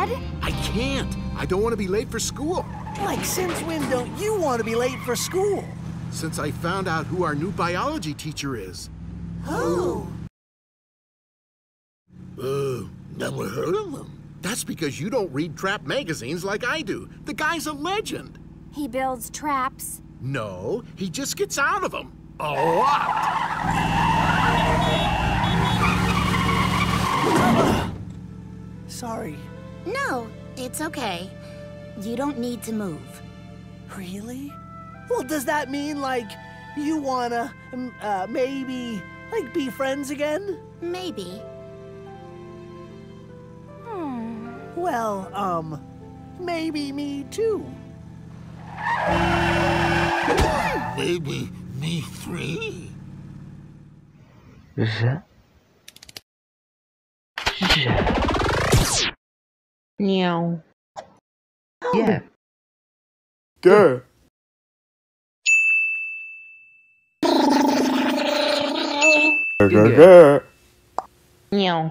I can't. I don't want to be late for school. Like, since when don't you want to be late for school? Since I found out who our new biology teacher is. Who? Uh, never heard of him. That's because you don't read trap magazines like I do. The guy's a legend. He builds traps. No, he just gets out of them. A lot. Sorry. No, it's okay. You don't need to move. Really? Well, does that mean, like, you wanna, um, uh, maybe, like, be friends again? Maybe. Hmm. Well, um, maybe me too. Maybe me three. Że? Że? Miau. Yeah. Good. Miau.